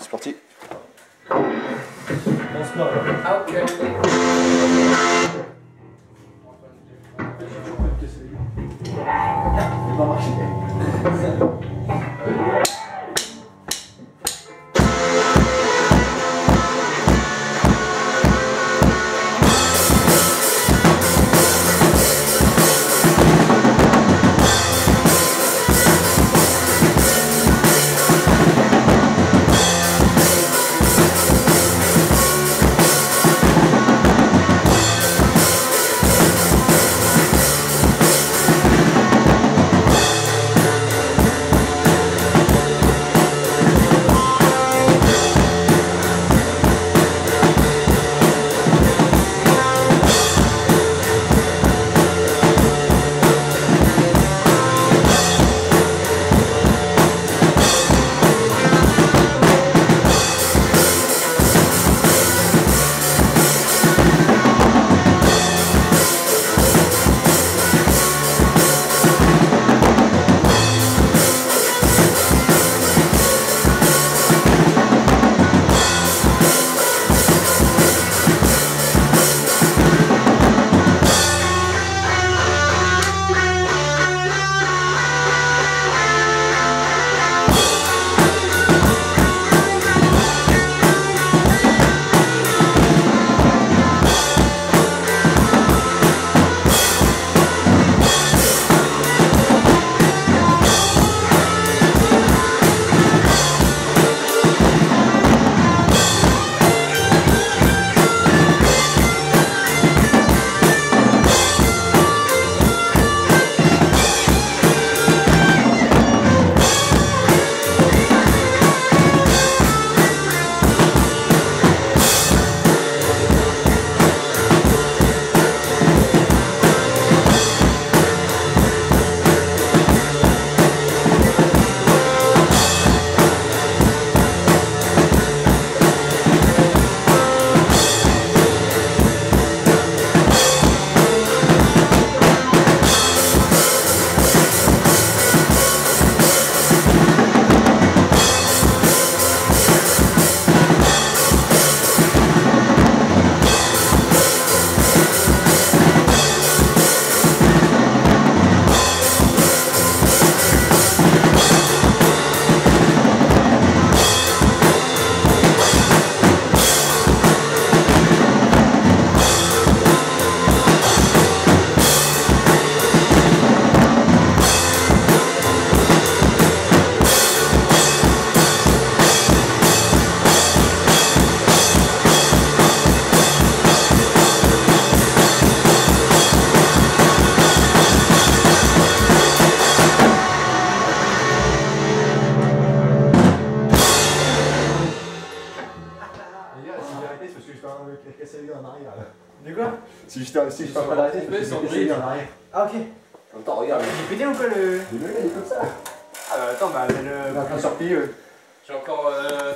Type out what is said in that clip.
C'est parti. Pense pas. Ah, ok. Il va marcher. C'est gars en arrière. De quoi? Si je t'en si je t'en pas d'arrêter, c'est parce que je Son t'ai cassé les bridge. gars en arrière. Ah, ok. En même temps, regarde. J'ai pété ou quoi le. Il est comme ça. Ah, bah attends, bah le. Il de sortir. J'ai encore. Euh...